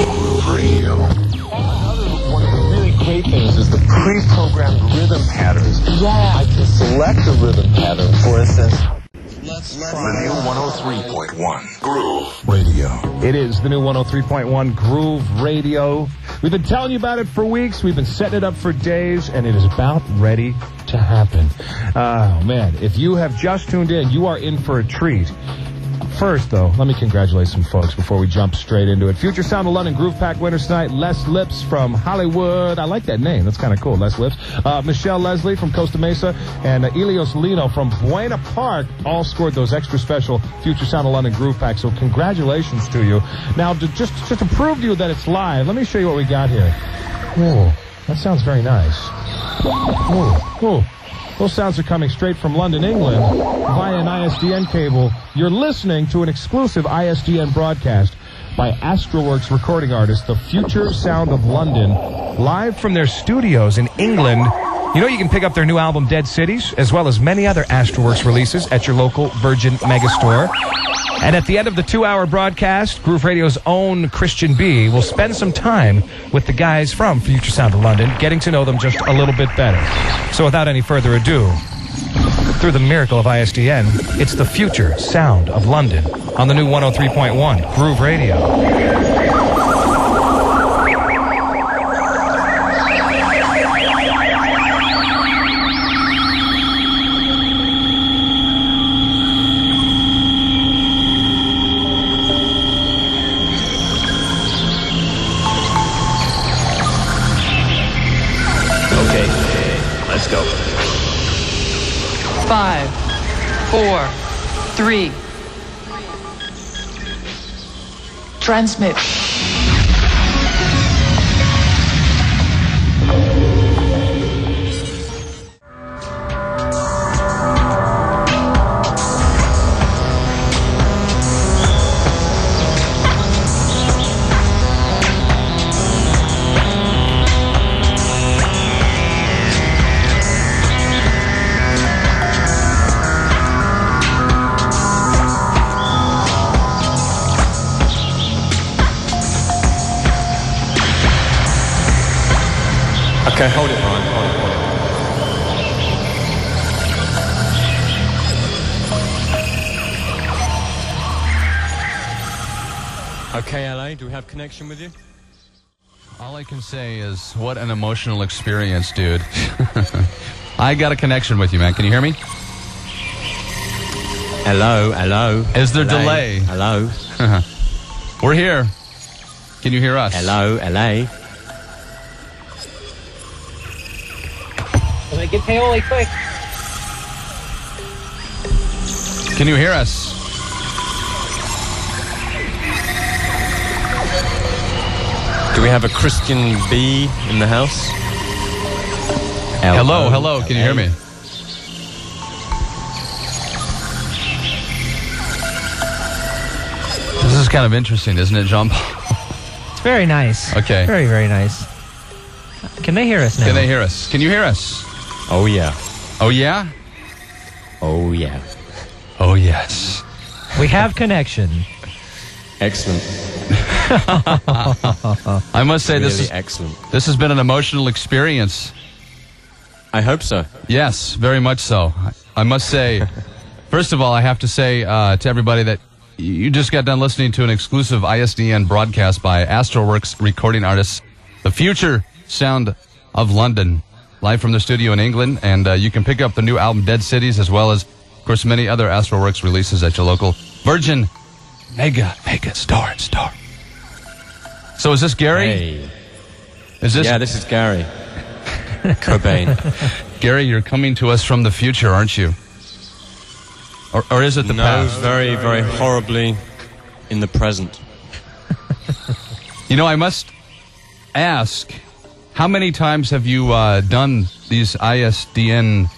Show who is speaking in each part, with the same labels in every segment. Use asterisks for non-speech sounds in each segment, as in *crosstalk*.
Speaker 1: Radio. One of the really great things is the pre-programmed rhythm patterns. Yeah. I can select a rhythm pattern, for instance.
Speaker 2: Let's The new 103.1 Groove
Speaker 1: Radio.
Speaker 3: It is the new 103.1 Groove Radio. We've been telling you about it for weeks. We've been setting it up for days, and it is about ready to happen. Oh, man. If you have just tuned in, you are in for a treat. First, though, let me congratulate some folks before we jump straight into it. Future Sound of London Groove Pack winners tonight. Les Lips from Hollywood. I like that name. That's kind of cool. Les Lips. Uh, Michelle Leslie from Costa Mesa and uh, Elios Lino from Buena Park all scored those extra special Future Sound of London Groove Pack. So congratulations to you. Now, to just, just to prove to you that it's live, let me show you what we got here. Whoa, that sounds very nice. Those sounds are coming straight from London, England, via an ISDN cable. You're listening to an exclusive ISDN broadcast by Astralwerks recording artist, the Future Sound of London, live from their studios in England. You know you can pick up their new album Dead Cities, as well as many other Astralwerks releases at your local Virgin Megastore. And at the end of the two-hour broadcast, Groove Radio's own Christian B will spend some time with the guys from Future Sound of London, getting to know them just a little bit better. So without any further ado, through the miracle of ISDN, it's the Future Sound of London on the new 103.1 Groove Radio.
Speaker 4: Five, four, three. Transmit.
Speaker 5: Okay, hold it, Ryan. Hold it, hold it. Okay, LA, do we have connection with you?
Speaker 6: All I can say is, what an emotional experience, dude. *laughs* I got a connection with you, man. Can you hear me?
Speaker 5: Hello, hello.
Speaker 6: Is there
Speaker 5: LA,
Speaker 6: delay?
Speaker 5: Hello, *laughs*
Speaker 6: We're here. Can you hear us?
Speaker 5: hello, LA.
Speaker 7: Get Paoli quick.
Speaker 6: Can you hear us?
Speaker 5: Do we have a Christian B in the house?
Speaker 6: Hello, hello. Can you hear me? This is kind of interesting, isn't it, John?
Speaker 7: It's very nice.
Speaker 6: Okay.
Speaker 7: Very, very nice. Can they hear us now?
Speaker 6: Can they hear us? Can you hear us?
Speaker 5: Oh, yeah.
Speaker 6: Oh, yeah?
Speaker 5: Oh, yeah.
Speaker 6: Oh, yes.
Speaker 7: We have connection.
Speaker 5: Excellent. *laughs*
Speaker 6: I must say,
Speaker 5: really
Speaker 6: this is
Speaker 5: excellent.
Speaker 6: this has been an emotional experience.
Speaker 5: I hope so.
Speaker 6: Yes, very much so. I must say, *laughs* first of all, I have to say uh, to everybody that you just got done listening to an exclusive ISDN broadcast by Astralwerks recording artists, the future sound of London, live from the studio in England. And uh, you can pick up the new album Dead Cities as well as, of course, many other Astralwerks releases at your local Virgin Mega Mega Store Store. So is this Garry?
Speaker 5: Hey.
Speaker 6: Is this
Speaker 5: Yeah, this is Garry. *laughs* Cobain.
Speaker 6: Garry? You're coming to us from the future, aren't you? Or, or is it the
Speaker 5: no,
Speaker 6: past?
Speaker 5: very, very horribly in the present.
Speaker 6: You know, I must ask, how many times have you uh, done these ISDN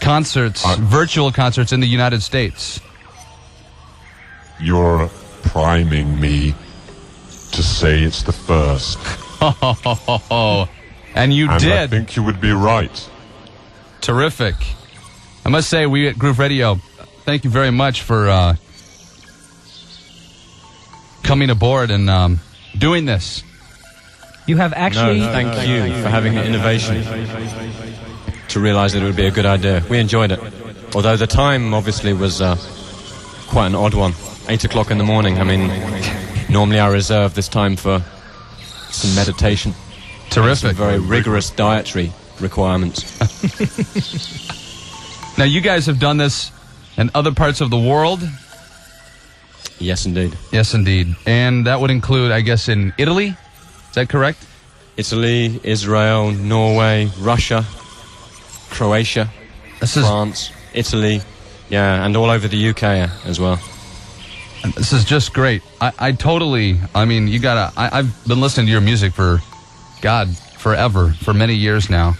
Speaker 6: concerts,
Speaker 8: Uh,
Speaker 6: virtual concerts in the United States?
Speaker 8: You're priming me to say it's the first. *laughs*
Speaker 6: and you
Speaker 8: and I think you would be right.
Speaker 6: Terrific. I must say, we at Groove Radio, thank you very much for uh, coming aboard and um, doing this.
Speaker 7: You have actually.
Speaker 9: no, thank you for having the innovation to realize that it would be a good idea. We enjoyed it. Although the time obviously was uh, quite an odd one. Eight o'clock in the morning. I mean, *laughs* normally I reserve this time for some meditation.
Speaker 6: Terrific.
Speaker 9: Some very rigorous dietary requirements. *laughs*
Speaker 6: Now, you guys have done this in other parts of the world.
Speaker 9: Yes, indeed.
Speaker 6: Yes, indeed. And that would include, I guess, in Italy. Is that correct?
Speaker 9: Italy, Israel, Norway, Russia, Croatia,
Speaker 6: This is
Speaker 9: France, Italy, yeah, and all over the UK as well.
Speaker 6: This is just great. I, I totally, I mean, you gotta, I, I've been listening to your music for, God, forever, for many years now.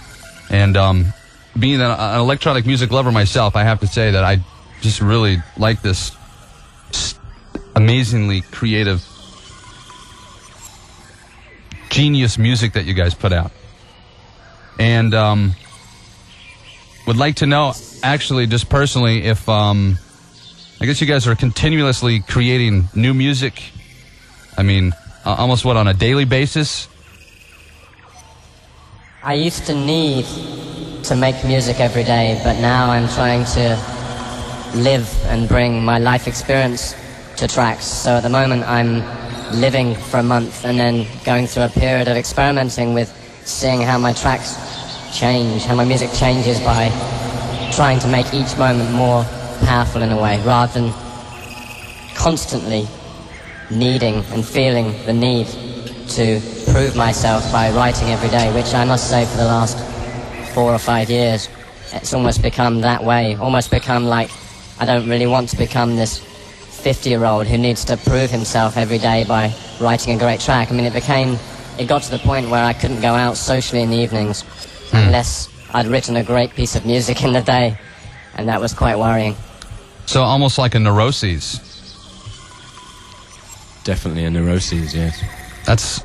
Speaker 6: And um, being an, an electronic music lover myself, I have to say that I just really like this amazingly creative, genius music that you guys put out. And um, would like to know, actually, just personally, if. Um, I guess you guys are continuously creating new music. I mean, almost what on a daily basis.
Speaker 10: I used to need to make music every day, but now I'm trying to live and bring my life experience to tracks. So at the moment, I'm living for a month and then going through a period of experimenting with seeing how my tracks change, how my music changes by trying to make each moment more powerful in a way, rather than constantly needing and feeling the need to prove myself by writing every day, which I must say for the last four or five years, it's almost become that way, almost become like I don't really want to become this 50 year old who needs to prove himself every day by writing a great track. I mean, it became, it got to the point where I couldn't go out socially in the evenings hmm. unless I'd written a great piece of music in the day, and that was quite worrying.
Speaker 6: So almost like a neuroses.
Speaker 9: Definitely a neuroses, yes.
Speaker 6: That's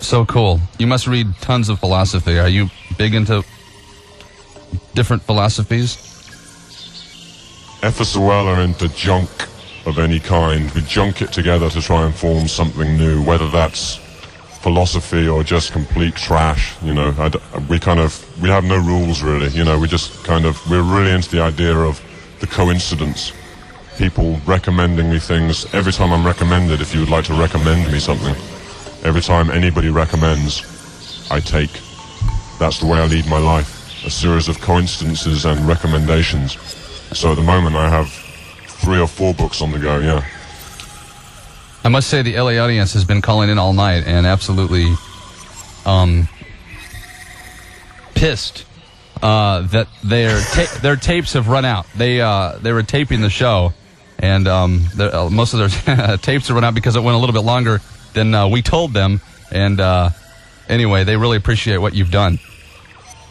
Speaker 6: so cool. You must read tons of philosophy. Are you big into different philosophies?
Speaker 8: FSOL are into junk of any kind. We junk it together to try and form something new, whether that's philosophy or just complete trash. You know, I d we kind of we have no rules really. You know, we just kind of we're really into the idea of the coincidence. People recommending me things every time I'm recommended. If you would like to recommend me something, every time anybody recommends, I take. That's the way I lead my life. A series of coincidences and recommendations. So at the moment I have three or four books on the go, yeah.
Speaker 6: I must say the LA audience has been calling in all night and absolutely um, pissed uh, that their ta- their tapes have run out. They uh, they were taping the show, and um, uh, most of their *laughs* tapes have run out because it went a little bit longer than uh, we told them. And uh, anyway, they really appreciate what you've done.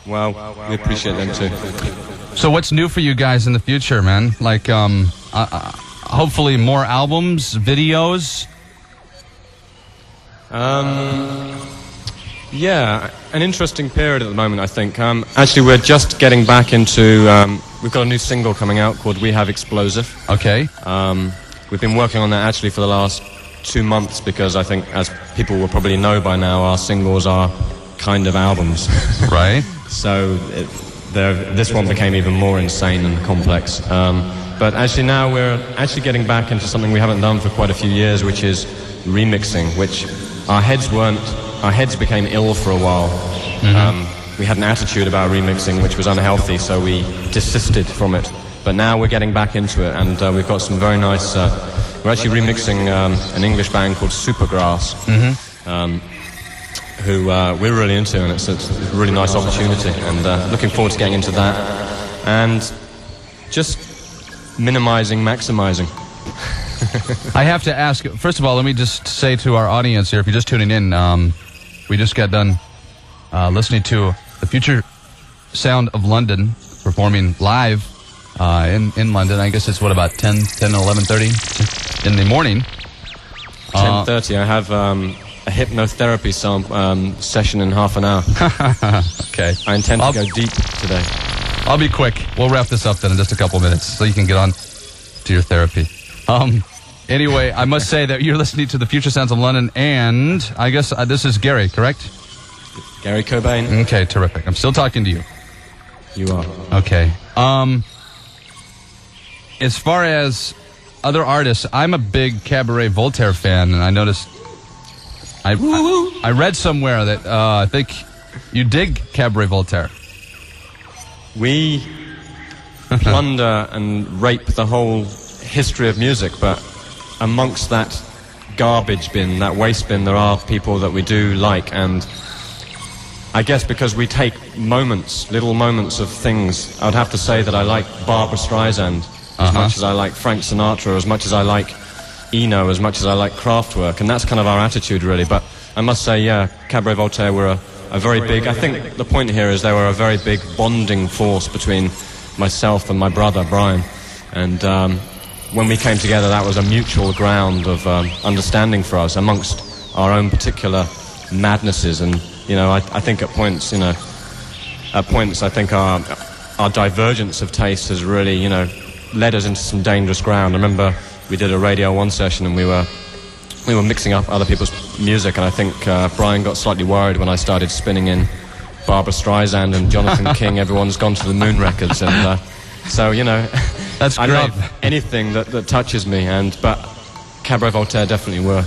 Speaker 9: Well, we appreciate them too.
Speaker 6: So what's new for you guys in the future, man? Like, um, uh, uh, hopefully more albums, videos.
Speaker 9: Um, yeah, an interesting period at the moment, I think. Um, actually, we're just getting back into. Um, we've got a new single coming out called "We Have Explosive."
Speaker 6: Okay.
Speaker 9: Um, we've been working on that actually for the last two months because I think, as people will probably know by now, our singles are kind of albums. *laughs*
Speaker 6: right.
Speaker 9: So it, this one became even more insane and complex. Um, but actually now we're actually getting back into something we haven't done for quite a few years, which is remixing, which our heads weren't, our heads became ill for a while. Um, we had an attitude about remixing which was unhealthy, so we desisted from it. But now we're getting back into it, and uh, we've got some very nice. Uh, we're actually remixing um, an English band called Supergrass um, who uh, we're really into, and it's, it's a really nice opportunity. And uh, looking forward to getting into that, and just minimizing, maximizing. *laughs*
Speaker 6: I have to ask. First of all, let me just say to our audience here, if you're just tuning in, um, we just got done uh, listening to the Future Sound of London performing live uh, in in London. I guess it's what about 10, 10 11:30 in the morning. Uh,
Speaker 9: 10:30. I have um, a hypnotherapy um, session in half an hour. *laughs*
Speaker 6: okay.
Speaker 9: I intend to
Speaker 6: I'll-
Speaker 9: go deep today.
Speaker 6: I'll be quick. We'll wrap this up then in just a couple minutes, so you can get on to your therapy. Um, Anyway, I must say that you're listening to the Future Sounds of London, and I guess uh, this is Garry, correct?
Speaker 9: Garry Cobain.
Speaker 6: Okay, terrific. I'm still talking to you.
Speaker 9: You are.
Speaker 6: Okay. Um, as far as other artists, I'm a big Cabaret Voltaire fan, and I noticed. I, I, I read somewhere that uh, I think you dig Cabaret Voltaire.
Speaker 9: We plunder and rape the whole history of music, but amongst that garbage bin, that waste bin, there are people that we do like, and I guess because we take moments, little moments of things, I would have to say that I like Barbra Streisand as
Speaker 6: Uh-huh.
Speaker 9: much as I like Frank Sinatra, as much as I like Eno, as much as I like Kraftwerk, and that's kind of our attitude, really. But I must say, yeah, Cabaret Voltaire were a, a very big. I think the point here is they were a very big bonding force between myself and my brother Brian, and um, when we came together, that was a mutual ground of um, understanding for us amongst our own particular madnesses, and you know, I, I think at points, you know, at points, I think our our divergence of taste has really, you know, led us into some dangerous ground. I remember we did a Radio One session and we were we were mixing up other people's music, and I think uh, Brian got slightly worried when I started spinning in Barbra Streisand and Jonathan *laughs* King. Everyone's gone to the moon records, and uh, so you know, *laughs*
Speaker 6: That's *laughs*
Speaker 9: I
Speaker 6: great.
Speaker 9: love anything that, that touches me. And but Cabaret Voltaire definitely were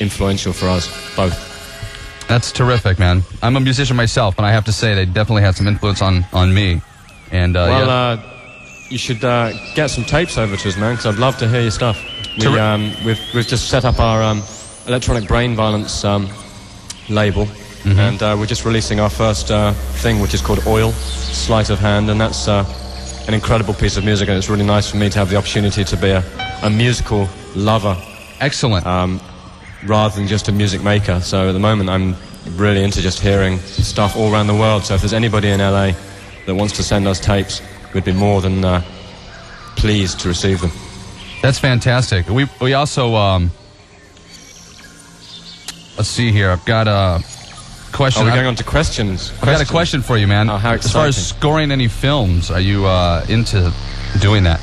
Speaker 9: influential for us both.
Speaker 6: That's terrific, man. I'm a musician myself, and I have to say they definitely had some influence on, on me. And uh,
Speaker 9: well,
Speaker 6: yeah.
Speaker 9: uh, you should uh, get some tapes over to us, man, because I'd love to hear your stuff. We,
Speaker 6: Terri-
Speaker 9: um, we've, we've just set up our um, electronic brain violence um, label,
Speaker 6: Mm-hmm.
Speaker 9: and uh, we're just releasing our first uh, thing, which is called Oil, Sleight of Hand, and that's uh, an incredible piece of music, and it's really nice for me to have the opportunity to be a, a musical lover
Speaker 6: excellent.
Speaker 9: um, rather than just a music maker. So at the moment, I'm really into just hearing stuff all around the world. So if there's anybody in LA that wants to send us tapes, we'd be more than uh, pleased to receive them.
Speaker 6: That's fantastic. We we also um, let's see here. I've got a question.
Speaker 9: Are we
Speaker 6: I-
Speaker 9: going on to questions?
Speaker 6: I've got a question for you, man.
Speaker 9: Oh, how
Speaker 6: as far as scoring any films, are you uh, into doing that?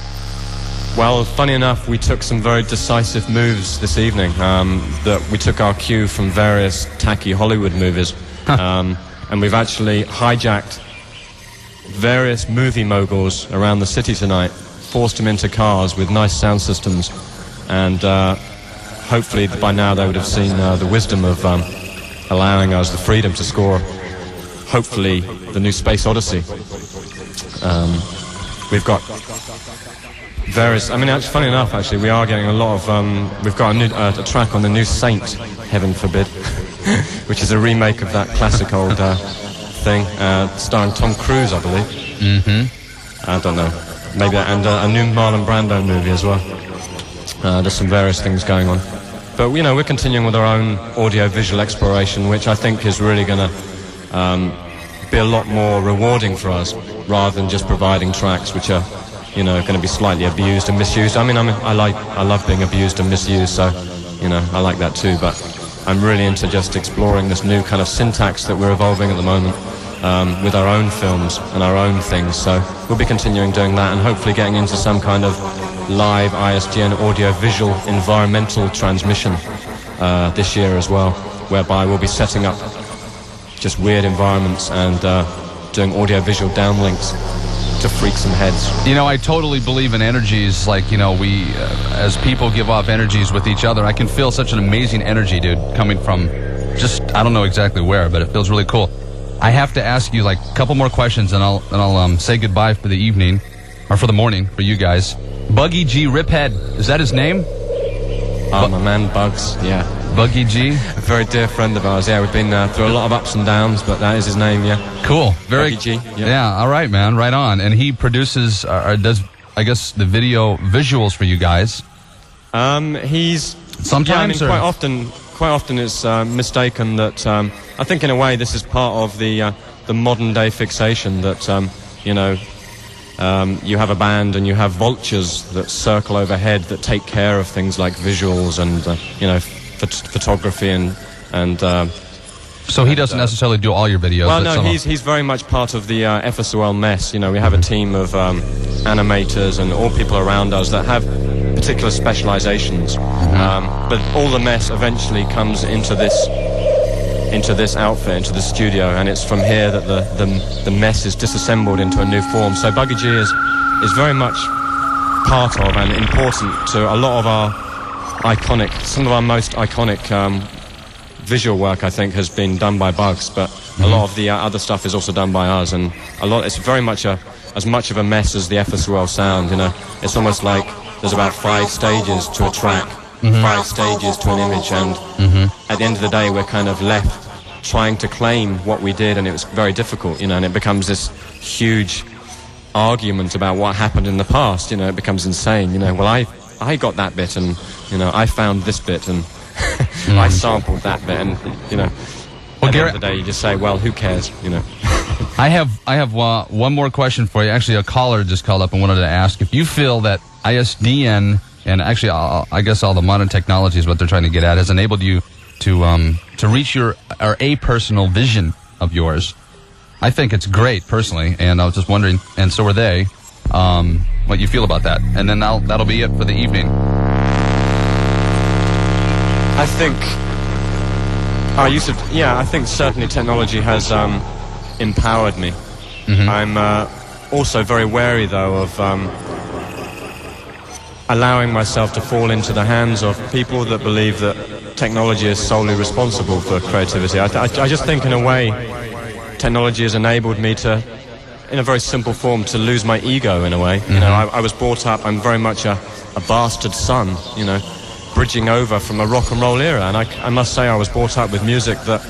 Speaker 9: Well, funny enough, we took some very decisive moves this evening. Um, that we took our cue from various tacky Hollywood movies, um, and we've actually hijacked various movie moguls around the city tonight, forced them into cars with nice sound systems, and uh, hopefully by now they would have seen uh, the wisdom of um, allowing us the freedom to score. Hopefully, the new Space Odyssey. Um, we've got various. I mean, actually, funny enough, actually, we are getting a lot of. Um, we've got a, new, uh, a track on the new Saint, heaven forbid, *laughs* which is a remake of that classic old uh, thing, uh, starring Tom Cruise, I believe. Mm-hmm. I don't know. Maybe and uh, a new Marlon Brando movie as well. Uh, there's some various things going on, but you know, we're continuing with our own audio-visual exploration, which I think is really going to um, be a lot more rewarding for us, rather than just providing tracks which are you know, going to be slightly abused and misused. I mean, I'm, I like, I love being abused and misused, so, you know, I like that too. But I'm really into just exploring this new kind of syntax that we're evolving at the moment um, with our own films and our own things. So we'll be continuing doing that and hopefully getting into some kind of live ISDN audio-visual environmental transmission uh, this year as well, whereby we'll be setting up just weird environments and uh, doing audio-visual downlinks to freak some heads.
Speaker 6: You know, I totally believe in energies. Like, you know, we, uh, as people give off energies with each other, I can feel such an amazing energy, dude, coming from just, I don't know exactly where, but it feels really cool. I have to ask you, like, a couple more questions and I'll, and I'll um, say goodbye for the evening, or for the morning for you guys. Buggy G Riphead, is that his name?
Speaker 9: Oh, my man Bugs, yeah.
Speaker 6: Buggy G?
Speaker 9: A very dear friend of ours, yeah. We've been uh, through a lot of ups and downs, but that is his name, yeah.
Speaker 6: Cool. Very
Speaker 9: Buggy G, yeah.
Speaker 6: Yeah. All right, man. Right on. And he produces, uh, or does, I guess, the video visuals for you guys.
Speaker 9: Um, he's
Speaker 6: Sometimes,
Speaker 9: Yeah, I mean, quite often, quite often it's uh, mistaken that. Um, I think in a way this is part of the uh, the modern day fixation that um, you know. Um, you have a band and you have vultures that circle overhead that take care of things like visuals and uh, you know phot- photography and and uh,
Speaker 6: So he doesn't necessarily do all your videos.
Speaker 9: well, no, he's he's very much part of the uh, FSOL mess. You know, we have a team of um, animators and all people around us that have particular specializations. Um, but all the mess eventually comes into this into this outfit, into the studio, and it's from here that the, the, the mess is disassembled into a new form. So Buggy G is, is very much part of and important to a lot of our iconic, some of our most iconic um, visual work, I think, has been done by Bugs, but a lot of the uh, other stuff is also done by us, and a lot, it's very much a, as much of a mess as the FSOL sound, you know. It's almost like there's about five stages to a track, five stages to an image, and at the end of the day, we're kind of left trying to claim what we did, and it was very difficult, you know, and it becomes this huge argument about what happened in the past, you know, it becomes insane, you know, well, I, I got that bit, and, you know, I found this bit, and *laughs* I sampled that bit, and, you know, at the end of the day, you just say, well, who cares, you know. *laughs*
Speaker 6: I have I have uh, one more question for you. Actually, a caller just called up and wanted to ask if you feel that ISDN and actually uh, I guess all the modern technology is what they're trying to get at has enabled you to um, to reach your or a personal vision of yours. I think it's great personally, and I was just wondering, and so are they, um, what you feel about that. And then that'll that'll be it for the evening.
Speaker 9: I think I used to, yeah, I think certainly technology has um, empowered me. I'm uh, also very wary, though, of um, allowing myself to fall into the hands of people that believe that technology is solely responsible for creativity. I, I, I just think, in a way, technology has enabled me to, in a very simple form, to lose my ego. In a way, you know, mm-hmm. I, I was brought up. I'm very much a, a bastard son. You know, bridging over from a rock and roll era, and I, I must say, I was brought up with music that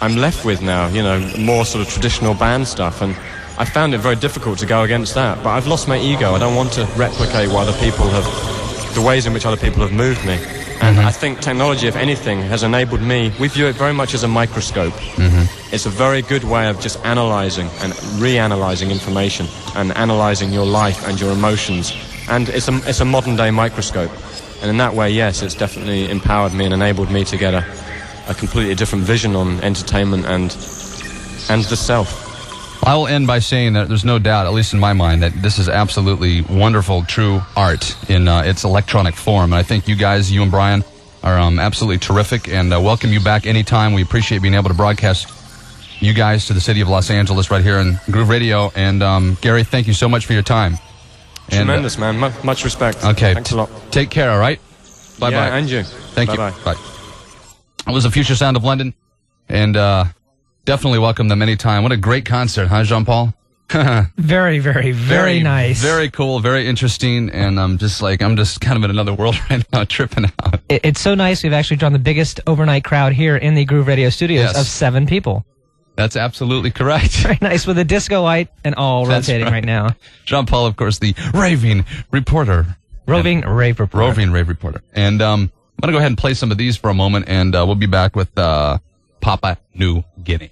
Speaker 9: I'm left with now. You know, more sort of traditional band stuff, and I found it very difficult to go against that. But I've lost my ego. I don't want to replicate what other people have, the ways in which other people have moved me. And I think technology, if anything, has enabled me. We view it very much as a microscope. Mm-hmm. It's a very good way of just analyzing and reanalyzing information and analyzing your life and your emotions. And it's a, it's a modern day microscope. And in that way, yes, it's definitely empowered me and enabled me to get a, a completely different vision on entertainment and, and the self.
Speaker 6: I will end by saying that there's no doubt, at least in my mind, that this is absolutely wonderful, true art in uh, its electronic form. And I think you guys, you and Brian, are um, absolutely terrific and uh, welcome you back anytime. We appreciate being able to broadcast you guys to the city of Los Angeles right here in Groove Radio. And um, Garry, thank you so much for your time. And, uh,
Speaker 9: Tremendous, man. Mu- much respect.
Speaker 6: Okay.
Speaker 9: Thanks a lot.
Speaker 6: Take care, all right? Bye
Speaker 9: Yeah,
Speaker 6: bye.
Speaker 9: and you.
Speaker 6: Thank
Speaker 9: Bye-bye.
Speaker 6: you. Bye. It was a future sound of London. And uh, definitely welcome them anytime. What a great concert, huh, Jean Paul? *laughs*
Speaker 7: Very, very, very, nice.
Speaker 6: Very cool, very interesting, and I'm just like I'm just kind of in another world *laughs* right now, tripping out.
Speaker 7: It- it's so nice. We've actually drawn the biggest overnight crowd here in the Groove Radio studios
Speaker 6: Yes.
Speaker 7: of seven people.
Speaker 6: That's absolutely correct. *laughs*
Speaker 7: Very nice with a disco light and all
Speaker 6: That's
Speaker 7: rotating
Speaker 6: right.
Speaker 7: right. now.
Speaker 6: Jean Paul, of course, the raving reporter,
Speaker 7: Roving rave reporter.
Speaker 6: roving rave reporter, and um, I'm gonna go ahead and play some of these for a moment, and uh, we'll be back with uh, Papa New Guinea.